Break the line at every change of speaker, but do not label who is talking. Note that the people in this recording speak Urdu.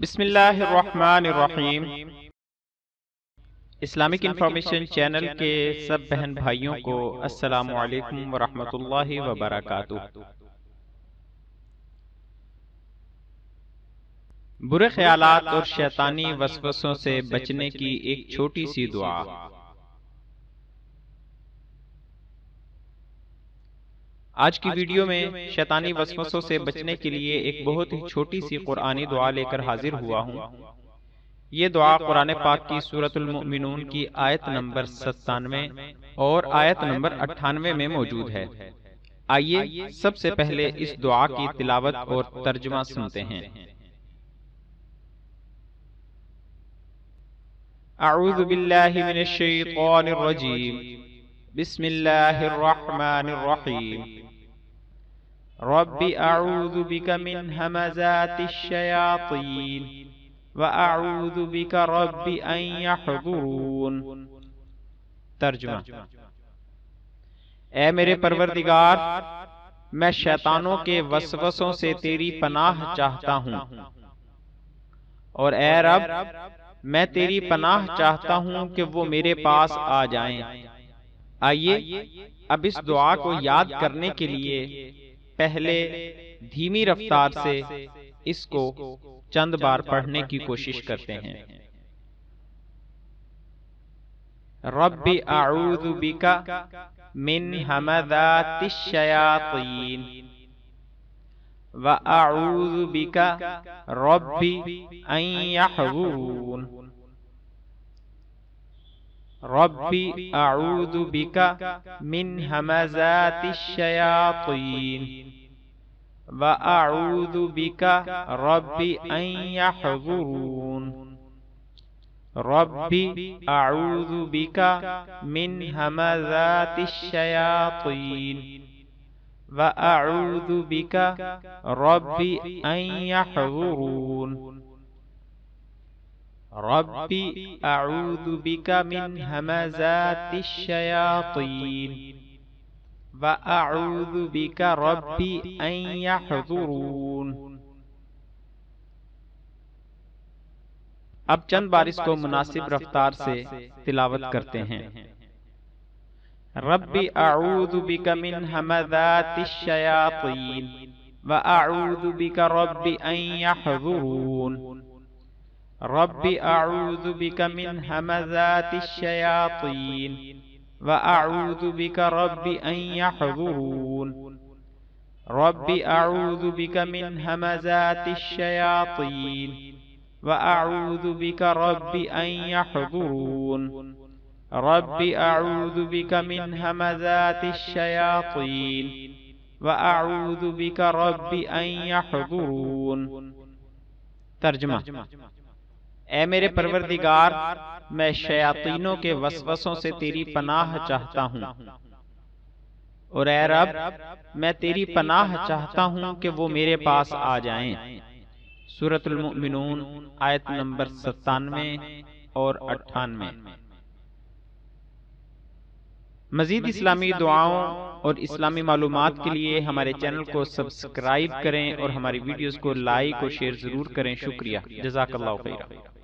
بسم اللہ الرحمن الرحیم۔ اسلامک انفارمیشن چینل کے سب بہن بھائیوں کو السلام علیکم ورحمۃ اللہ وبرکاتہ۔ برے خیالات اور شیطانی وسوسوں سے بچنے کی ایک چھوٹی سی دعا۔ آج کی ویڈیو میں شیطانی وسوسوں سے بچنے کے لیے ایک بہت ہی چھوٹی سی قرآنی دعا لے کر حاضر ہوا ہوں۔ یہ دعا قرآن پاک کی سورت المؤمنون کی آیت نمبر ستانوے اور آیت نمبر اٹھانوے میں موجود ہے۔ آئیے سب سے پہلے اس دعا کی تلاوت اور ترجمہ سنتے ہیں۔ اعوذ باللہ من الشیطان الرجیم۔ بسم اللہ الرحمن الرحیم۔ رب اعوذ بك من همزات الشياطين واعوذ بك رب ان يحضرون ترجمہ اے میرے پروردگار میں شیطانوں کے وسوسوں سے تیری پناہ چاہتا ہوں۔ اور اے رب میں تیری پناہ چاہتا ہوں کہ وہ میرے پاس آ جائیں۔ آئیے اب اس دعا کو یاد کرنے کے لیے پہلے دھیمی رفتار سے اس کو چند بار پڑھنے کی کوشش کرتے ہیں۔ رب اعوذ بکا من حمدات الشیاطین و اعوذ بکا رب ان یحضرون۔ ربی اعوذ بک من حمزات الشیاطین۔ وأعوذ بك رب أن يحضرون. رب أعوذ بك من همذات الشياطين. وأعوذ بك رب أن يحضرون. رب أعوذ بك من همزات الشياطين. وأعوذ بك ربي أن يحضرون اب چند بار اس کو مناسب رفتار سے تلاوت کرتے ہیں۔ ربی اعوذ بک من حمذات الشیاطین و بک ربی ان یحضرون رب اعوذ بك من همزات الشياطين واعوذ بك رب أن يحضرون. رب أعوذ بك من همزات الشياطين. واعوذ بك رب أن يحضرون. رب أعوذ بك من همزات الشياطين. واعوذ بك رب أن يحضرون. ترجمہ اے میرے پروردگار میں شیاطینوں کے وسوسوں سے تیری پناہ چاہتا ہوں۔ اور اے رب میں تیری پناہ چاہتا ہوں کہ وہ میرے پاس آ جائیں۔ سورت المؤمنون آیت نمبر ستانوے اور اٹھانوے۔ مزید اسلامی دعاؤں اور اسلامی معلومات کے لیے ہمارے چینل کو سبسکرائب کریں اور ہماری ویڈیوز کو لائک اور شیئر ضرور کریں۔ شکریہ۔ جزاک اللہ خیر